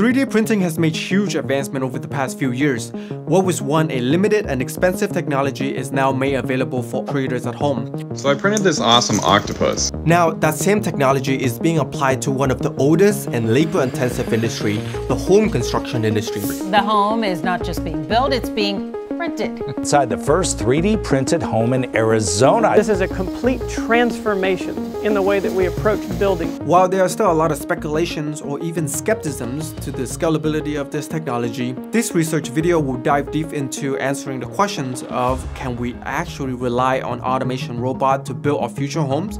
3D printing has made huge advancement over the past few years. What was once a limited and expensive technology is now made available for creators at home. So I printed this awesome octopus. Now, that same technology is being applied to one of the oldest and labor-intensive industry, the home construction industry. The home is not just being built, it's being printed. Inside the first 3D printed home in Arizona. This is a complete transformation in the way that we approach building. While there are still a lot of speculations or even skepticisms to the scalability of this technology, this research video will dive deep into answering the questions of can we actually rely on automation robot to build our future homes?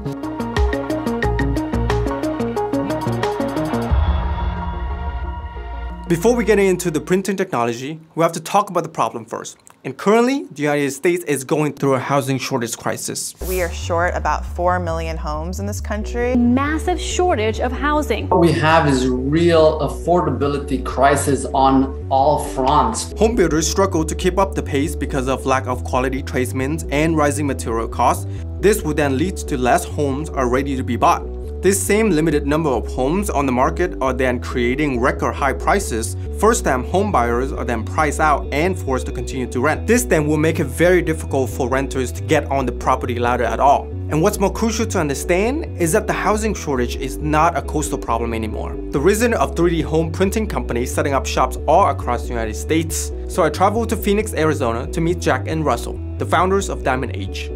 Before we get into the printing technology, we have to talk about the problem first. And currently, the United States is going through a housing shortage crisis. We are short about 4 million homes in this country. Massive shortage of housing. What we have is real affordability crisis on all fronts. Home builders struggle to keep up the pace because of lack of quality tradesmen and rising material costs. This would then lead to less homes are ready to be bought. This same limited number of homes on the market are then creating record high prices. First-time home buyers are then priced out and forced to continue to rent. This then will make it very difficult for renters to get on the property ladder at all. And what's more crucial to understand is that the housing shortage is not a coastal problem anymore. The reason of 3D home printing companies setting up shops all across the United States. So I traveled to Phoenix, Arizona to meet Jack and Russell, the founders of Diamond Age.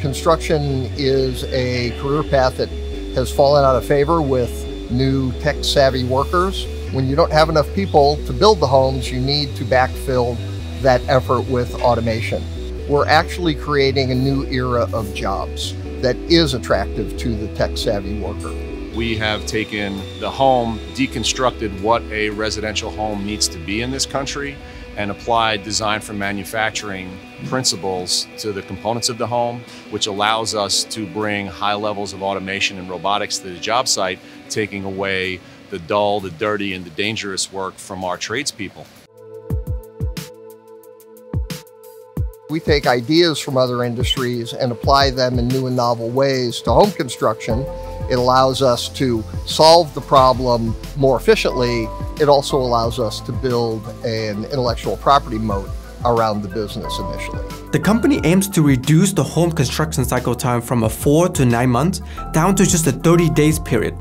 Construction is a career path that has fallen out of favor with new tech savvy workers. When you don't have enough people to build the homes, you need to backfill that effort with automation. We're actually creating a new era of jobs that is attractive to the tech savvy worker. We have taken the home, deconstructed what a residential home needs to be in this country, and applied design for manufacturing principles to the components of the home, which allows us to bring high levels of automation and robotics to the job site, taking away the dull, the dirty, and the dangerous work from our tradespeople. We take ideas from other industries and apply them in new and novel ways to home construction. It allows us to solve the problem more efficiently. It also allows us to build an intellectual property moat around the business initially. The company aims to reduce the home construction cycle time from a 4 to 9 months down to just a 30 days period.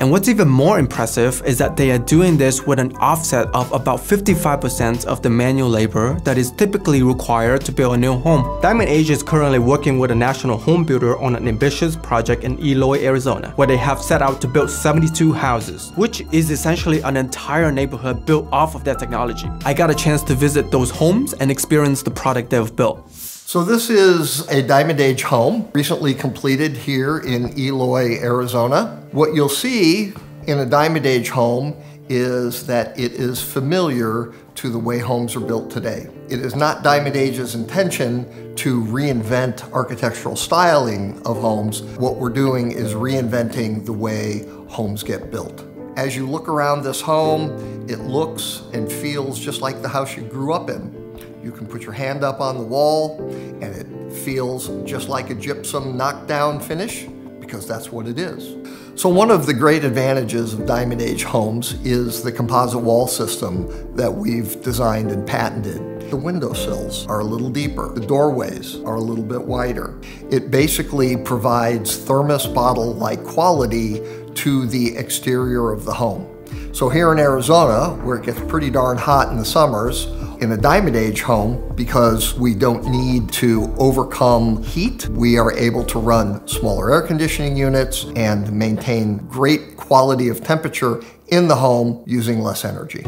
And what's even more impressive is that they are doing this with an offset of about 55% of the manual labor that is typically required to build a new home. Diamond Age is currently working with a national home builder on an ambitious project in Eloy, Arizona, where they have set out to build 72 houses, which is essentially an entire neighborhood built off of that technology. I got a chance to visit those homes and experience the product they've built. So this is a Diamond Age home, recently completed here in Eloy, Arizona. What you'll see in a Diamond Age home is that it is familiar to the way homes are built today. It is not Diamond Age's intention to reinvent architectural styling of homes. What we're doing is reinventing the way homes get built. As you look around this home, it looks and feels just like the house you grew up in. You can put your hand up on the wall and it feels just like a gypsum knockdown finish because that's what it is. So one of the great advantages of Diamond Age homes is the composite wall system that we've designed and patented. The windowsills are a little deeper. The doorways are a little bit wider. It basically provides thermos bottle-like quality to the exterior of the home. So here in Arizona, where it gets pretty darn hot in the summers, in a Diamond Age home, because we don't need to overcome heat, we are able to run smaller air conditioning units and maintain great quality of temperature in the home using less energy.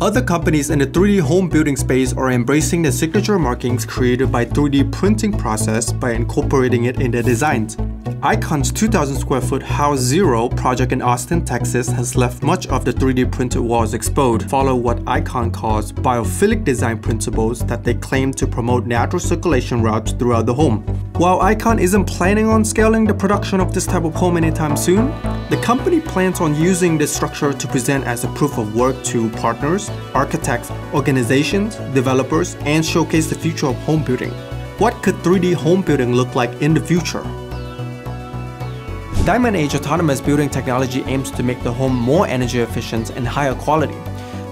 Other companies in the 3D home building space are embracing the signature markings created by 3D printing process by incorporating it in their designs. Icon's 2,000 square foot House Zero project in Austin, Texas has left much of the 3D printed walls exposed, follow what Icon calls biophilic design principles that they claim to promote natural circulation routes throughout the home. While Icon isn't planning on scaling the production of this type of home anytime soon, the company plans on using this structure to present as a proof of work to partners, architects, organizations, developers, and showcase the future of home building. What could 3D home building look like in the future? Diamond Age autonomous building technology aims to make the home more energy efficient and higher quality.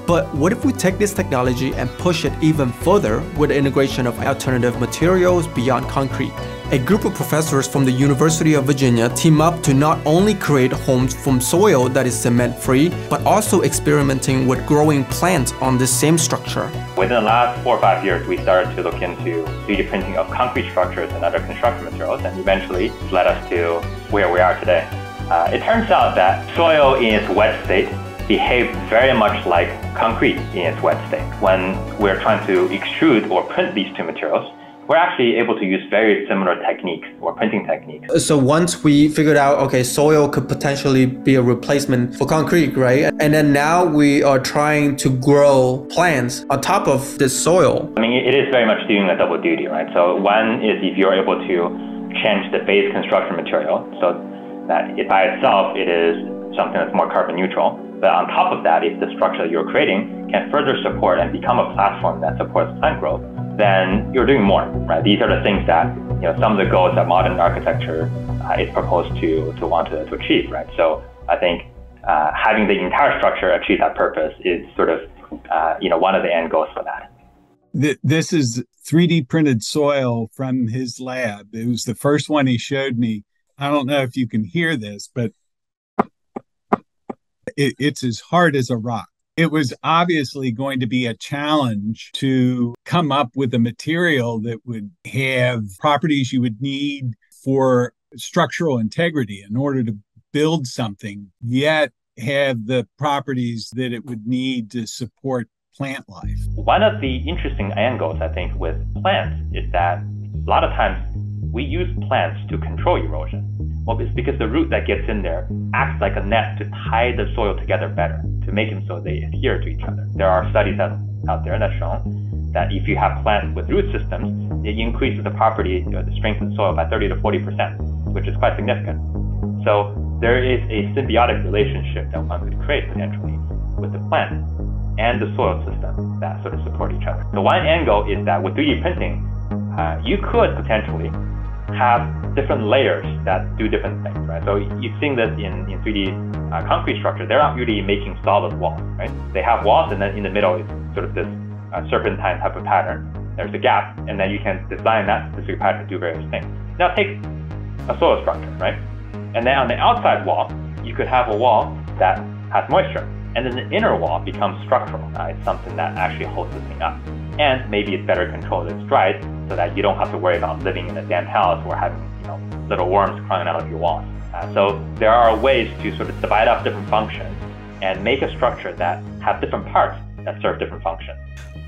But what if we take this technology and push it even further with the integration of alternative materials beyond concrete? A group of professors from the University of Virginia team up to not only create homes from soil that is cement-free, but also experimenting with growing plants on the same structure. Within the last four or five years, we started to look into 3D printing of concrete structures and other construction materials, and eventually led us to where we are today. Uh, it turns out that soil in its wet state behaves very much like concrete in its wet state. When we're trying to extrude or print these two materials, we're actually able to use very similar techniques or printing techniques. So once we figured out, okay, soil could potentially be a replacement for concrete, right? And then now we are trying to grow plants on top of this soil. I mean, it is very much doing a double duty, right? So one is if you're able to change the base construction material, so that it by itself it is something that's more carbon neutral. But on top of that, if the structure you're creating can further support and become a platform that supports plant growth, then you're doing more, right? These are the things that, you know, some of the goals that modern architecture uh, is proposed to, to want to, to achieve, right? So I think uh, having the entire structure achieve that purpose is sort of, uh, you know, one of the end goals for that. This is 3D printed soil from his lab. It was the first one he showed me. I don't know if you can hear this, but it, it's as hard as a rock. It was obviously going to be a challenge to come up with a material that would have properties you would need for structural integrity in order to build something, yet have the properties that it would need to support plant life. One of the interesting angles, I think, with plants is that a lot of times we use plants to control erosion. Well, it's because the root that gets in there acts like a net to tie the soil together better, to make them so they adhere to each other. There are studies out, out there that show that if you have plants with root systems, it increases the property, you know, the strength of the soil by 30 to 40 percent, which is quite significant. So there is a symbiotic relationship that one could create potentially with the plant and the soil system that sort of support each other. The one angle is that with 3D printing, uh, you could potentially have different layers that do different things, right? So you've seen this in, in 3D uh, concrete structure. They're not really making solid walls, right? They have walls and then in the middle is sort of this uh, serpentine type of pattern. There's a gap and then you can design that specific pattern to do various things. Now take a soil structure, right? And then on the outside wall, you could have a wall that has moisture. And then the inner wall becomes structural. Uh, it's something that actually holds the thing up. And maybe it's better controlled it's dry so that you don't have to worry about living in a damp house or having you know little worms crawling out of your walls. Uh, so there are ways to sort of divide up different functions and make a structure that have different parts that serve different functions.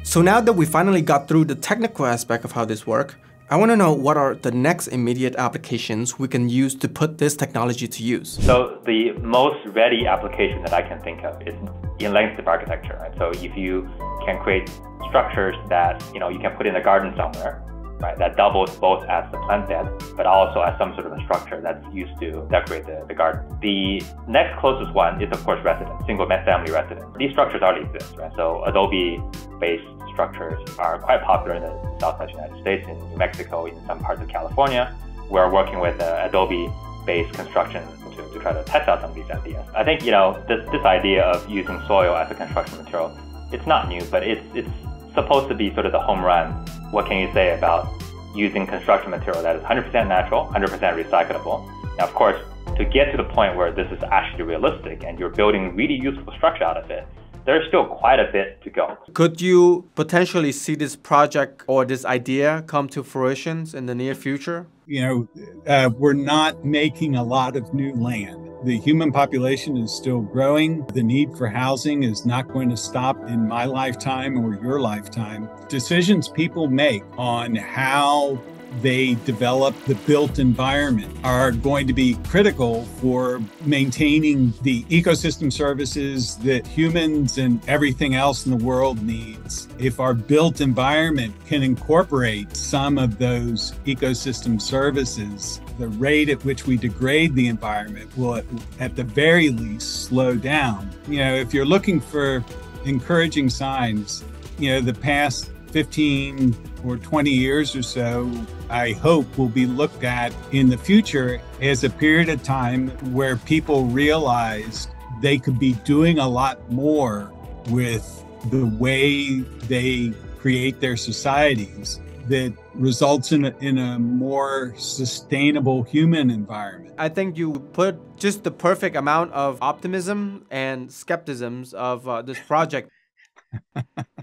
So now that we finally got through the technical aspect of how this works, I want to know what are the next immediate applications we can use to put this technology to use. So the most ready application that I can think of is in landscape architecture. Right? So if you can create structures that you know you can put in a garden somewhere, right? That doubles both as the plant bed, but also as some sort of a structure that's used to decorate the, the garden. The next closest one is of course residence, single family residence. These structures already exist, right? So Adobe-based structures are quite popular in the Southwest United States, in New Mexico, in some parts of California. We're working with uh, Adobe-based construction to, to try to test out some of these ideas. I think you know this this idea of using soil as a construction material, it's not new, but it's it's supposed to be sort of the home run. What can you say about using construction material that is 100% natural, 100% recyclable? Now, of course, to get to the point where this is actually realistic and you're building really useful structure out of it, there's still quite a bit to go. Could you potentially see this project or this idea come to fruition in the near future? You know, uh, we're not making a lot of new land. The human population is still growing. The need for housing is not going to stop in my lifetime or your lifetime. Decisions people make on how they develop the built environment are going to be critical for maintaining the ecosystem services that humans and everything else in the world needs. If our built environment can incorporate some of those ecosystem services, the rate at which we degrade the environment will, at the very least, slow down. You know, if you're looking for encouraging signs, you know, the past 15 or 20 years or so, I hope will be looked at in the future as a period of time where people realized they could be doing a lot more with the way they create their societies that results in a, in a more sustainable human environment. I think you put just the perfect amount of optimism and skepticisms of uh, this project.